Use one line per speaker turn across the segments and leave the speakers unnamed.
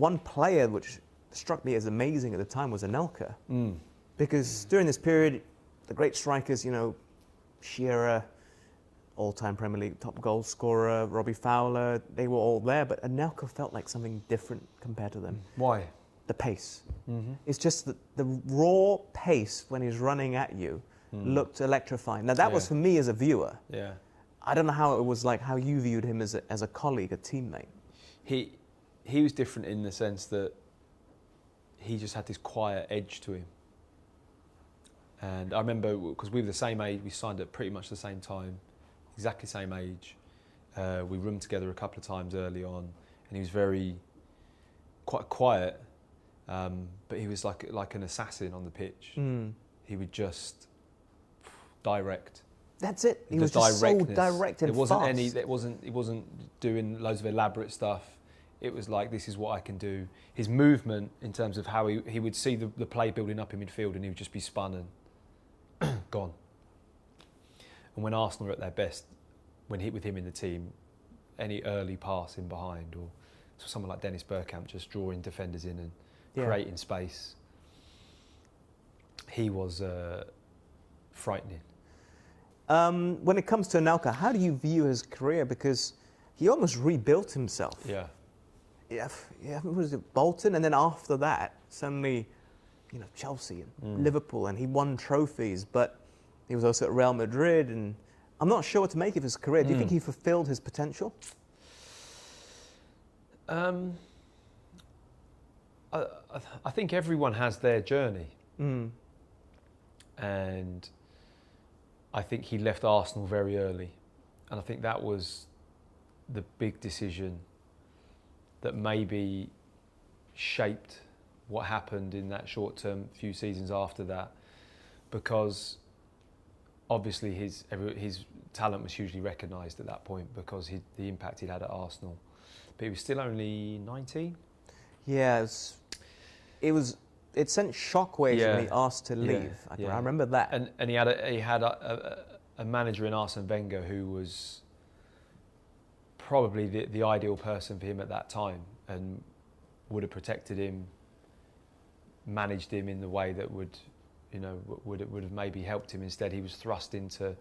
one player which struck me as amazing at the time was Anelka.
Mm.
Because during this period, the great strikers, you know, Shearer, all-time Premier League top goal scorer, Robbie Fowler, they were all there, but Anelka felt like something different compared to them.
Why?
The pace.
Mm-hmm.
It's just that the raw pace when he's running at you looked electrifying. Now that was for me as a viewer.
Yeah.
I don't know how it was like how you viewed him as a, as a colleague, a teammate.
He he was different in the sense that he just had this quiet edge to him. And I remember because we were the same age, we signed at pretty much the same time, exactly same age. Uh, we roomed together a couple of times early on, and he was very quite quiet, um, but he was like like an assassin on the pitch.
Mm.
He would just direct.
That's it. He
the
was just so direct and
There wasn't
fast.
any. There wasn't. He wasn't doing loads of elaborate stuff. It was like this is what I can do. His movement in terms of how he, he would see the, the play building up in midfield and he would just be spun and gone. And when Arsenal were at their best, when hit with him in the team, any early pass in behind or so someone like Dennis Bergkamp just drawing defenders in and
Yeah.
creating space, he was uh, frightening.
Um, when it comes to Anelka, how do you view his career? Because he almost rebuilt himself.
Yeah.
Yeah, was it Bolton? And then after that, suddenly, you know, Chelsea and
Mm.
Liverpool, and he won trophies. But he was also at Real Madrid, and I'm not sure what to make of his career. Do you
Mm.
think he fulfilled his potential?
Um, I, I- I think everyone has their journey,
Mm.
and I think he left Arsenal very early, and I think that was the big decision that maybe shaped what happened in that short-term few seasons after that, because obviously his his talent was hugely recognised at that point because he, the impact he'd had at Arsenal, but he was still only 19.
Yeah, it was, it was. It sent shockwaves
Yeah.
when he asked to
Yeah,
leave. I,
yeah.
I remember that.
and and he had a, he had a, a, a manager in Arsene Wenger who was probably the, the ideal person for him at that time and would have protected him, managed him in the way that would, you know, would would have maybe helped him. Instead, he was thrust into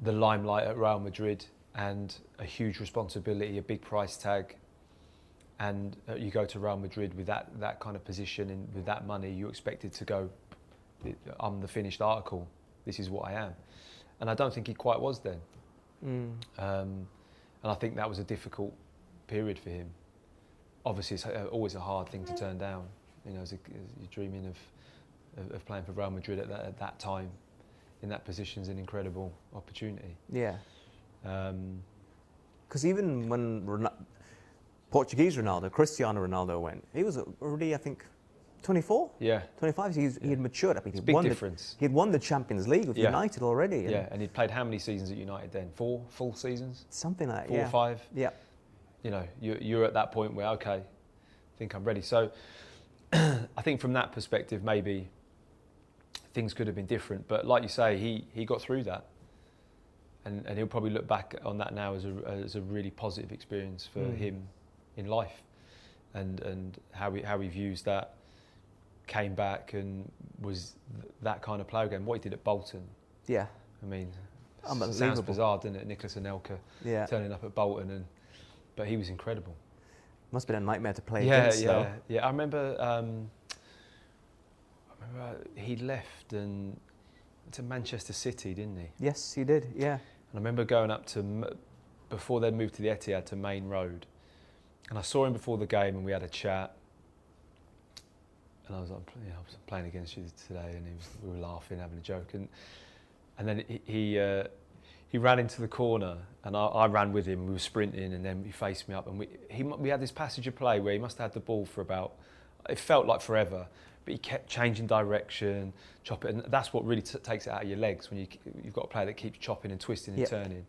the limelight at Real Madrid and a huge responsibility, a big price tag. And uh, you go to Real Madrid with that, that kind of position and with that money, you expected to go, I'm the finished article. This is what I am. And I don't think he quite was then.
Mm.
Um, and I think that was a difficult period for him. Obviously, it's uh, always a hard thing to turn down. You know, as, a, as you're dreaming of, of, of playing for Real Madrid at that, at that time, in that position is an incredible opportunity.
Yeah,
Um,
because even when Ronaldo, Portuguese Ronaldo, Cristiano Ronaldo went, he was already, I think, 24,
yeah,
25. He's, He had matured. I mean, he'd
big
won, the, he'd won the Champions League with
Yeah.
United already. and
Yeah, and he'd played how many seasons at United then? Four full seasons?
Something like that.
Four
yeah.
or five?
Yeah.
you know, you're, you're at that point where, okay, I think I'm ready. So I think from that perspective, maybe things could have been different. But like you say, he, he got through that. And, and he'll probably look back on that now as a, as a really positive experience for
Mm.
him in life and, and how, he, how he views that, came back and was th- that kind of player again. What he did at Bolton,
Yeah.
I mean, sounds bizarre, doesn't it? Nicolas Anelka
Yeah.
turning up at Bolton, and but he was incredible.
Must have been a nightmare to play
yeah,
against,
yeah,
though.
yeah. I remember. Um, I remember he left and to Manchester City, didn't he?
Yes, he did. Yeah.
And I remember going up to before they moved to the Etihad to Maine Road, and I saw him before the game, and we had a chat. And I was like, you know, I was playing against you today, and he was, we were laughing, having a joke, and and then he he, uh, he ran into the corner, and I, I ran with him. We were sprinting, and then he faced me up, and we he we had this passage of play where he must have had the ball for about it felt like forever, but he kept changing direction, chopping, and that's what really t- takes it out of your legs when you you've got a player that keeps chopping and twisting and turning.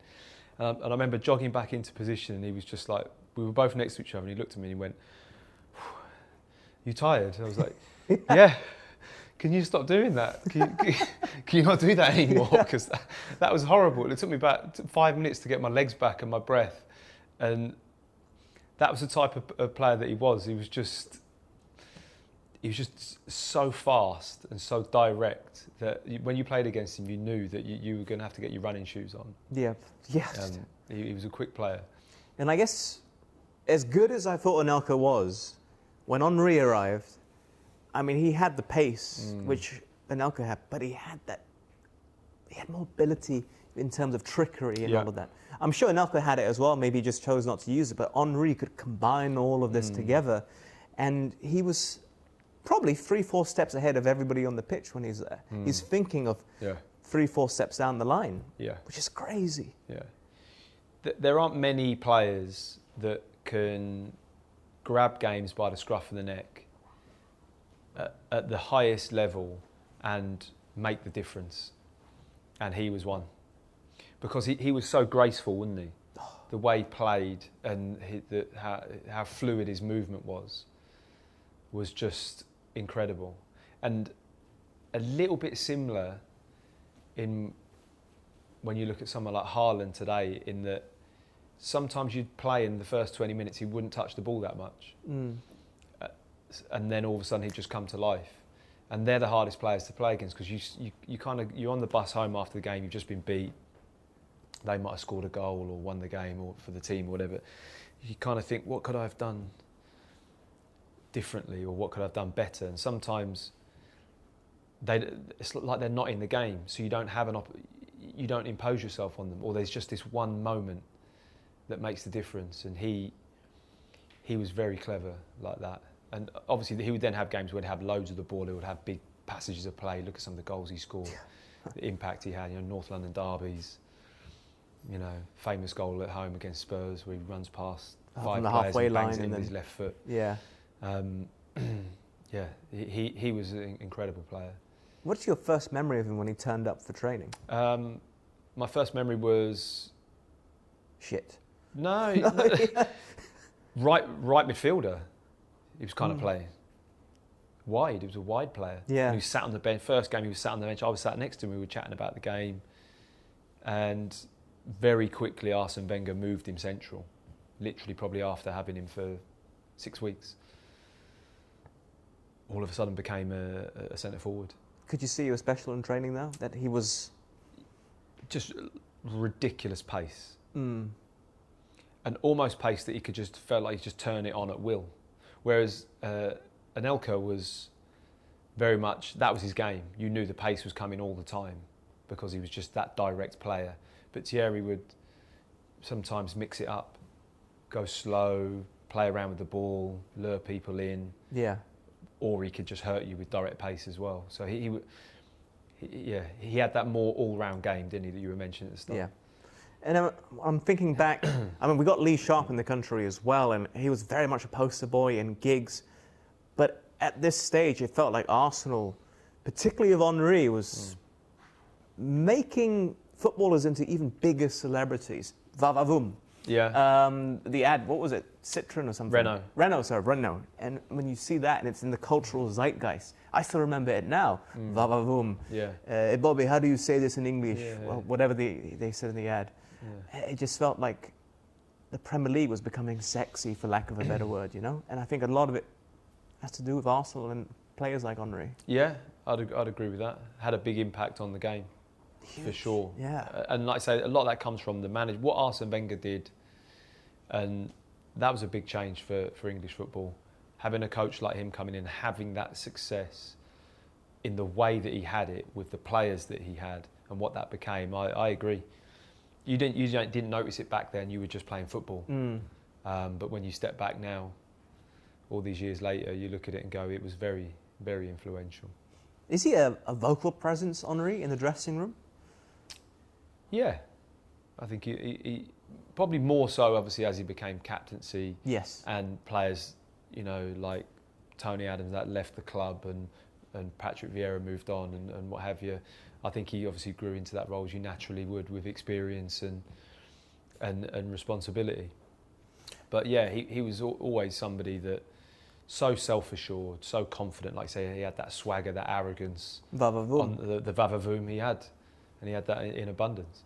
Um, and I remember jogging back into position, and he was just like, we were both next to each other, and he looked at me and he went, "You tired?" I was like, "Yeah." Can you stop doing that? Can you, can you not do that anymore? Because that, that was horrible. It took me about five minutes to get my legs back and my breath, and that was the type of, of player that he was. He was just he was just so fast and so direct that you, when you played against him, you knew that you, you were going to have to get your running shoes on.
Yeah, yeah.
Um, he, he was a quick player.
And I guess, as good as I thought Anelka was, when Henry arrived, I mean, he had the pace,
Mm.
which Anelka had, but he had that, he had mobility in terms of trickery and
Yeah.
all of that. I'm sure Anelka had it as well, maybe he just chose not to use it, but Henry could combine all of this
Mm.
together. And he was probably three, four steps ahead of everybody on the pitch when he's there.
Mm.
He's thinking of
Yeah,
three, four steps down the line,
yeah.
which is crazy.
Yeah. Th- There aren't many players that can grab games by the scruff of the neck at, at the highest level and make the difference. And he was one. Because he, he was so graceful, wasn't he? The way he played and he, the, how, how fluid his movement was was just incredible. And a little bit similar in when you look at someone like Haaland today, in that sometimes you'd play in the first 20 minutes, he wouldn't touch the ball that much.
Mm.
And then all of a sudden he'd just come to life. And they're the hardest players to play against because you, you, you kind of, you're on the bus home after the game, you've just been beat. They might have scored a goal or won the game or for the team or whatever. You kind of think, what could I have done differently or what could I have done better? And sometimes they, it's like they're not in the game, so you don't have an op- you don't impose yourself on them, or there's just this one moment that makes the difference. And he he was very clever like that. And obviously, he would then have games where he'd have loads of the ball. He would have big passages of play. Look at some of the goals he scored, the impact he had. You know, North London derbies. You know, famous goal at home against Spurs where he runs past
Oh,
five
the
players
halfway
and bangs
line
it in
and
with his left foot.
Yeah.
Um, yeah, he, he he was an incredible player.
What's your first memory of him when he turned up for training?
Um, my first memory was
Shit.
No, right right midfielder. He was kind of
Mm.
playing wide. He was a wide player.
Yeah.
And he sat on the bench. First game, he was sat on the bench. I was sat next to him. We were chatting about the game, and very quickly, Arsene Wenger moved him central. Literally, probably after having him for six weeks. All of a sudden, became a, a centre forward.
Could you see was special in training though? That he was.
Just ridiculous pace.
Mm,
and almost pace that he could just felt like he just turn it on at will. Whereas uh, Anelka was very much that was his game. You knew the pace was coming all the time because he was just that direct player. But Thierry would sometimes mix it up, go slow, play around with the ball, lure people in,
yeah.
or he could just hurt you with direct pace as well. So he, he, he yeah, he had that more all-round game, didn't he? That you were mentioning at the start.
Yeah. And I'm, I'm thinking back, I mean, we got Lee Sharpe in the country as well, and he was very much a poster boy in gigs. But at this stage, it felt like Arsenal, particularly of Henry, was making footballers into even bigger celebrities. Vavavoom.
Yeah.
Um, the ad, what was it? Citron or something?
Renault.
Renault, sorry, Renault. And when you see that and it's in the cultural zeitgeist, I still remember it now.
Mm.
Vavavoom.
yeah.
Uh, Bobby, how do you say this in English?
Yeah,
Well, whatever they, they said in the ad.
Yeah.
It just felt like the Premier League was becoming sexy, for lack of a better word, you know? And I think a lot of it has to do with Arsenal and players like Henry.
Yeah, I'd, I'd agree with that. Had a big impact on the game for sure.
Yeah.
And like I say, a lot of that comes from the manager. What Arsene Wenger did, and that was a big change for, for English football. Having a coach like him coming in, having that success in the way that he had it with the players that he had and what that became, I, I agree. You didn't you didn't notice it back then. You were just playing football.
Mm.
Um, but when you step back now, all these years later, you look at it and go, it was very very influential.
Is he a, a vocal presence, Henry, in the dressing room?
Yeah, I think he, he, he probably more so obviously as he became captaincy
Yes.
and players, you know, like Tony Adams that left the club and and Patrick Vieira moved on and, and what have you. I think he obviously grew into that role as you naturally would with experience and and and responsibility. But yeah, he, he was always somebody that so self-assured, so confident. Like say, he had that swagger, that arrogance
Vavavoom.
on the, the vavavoom he had, and he had that in, in abundance.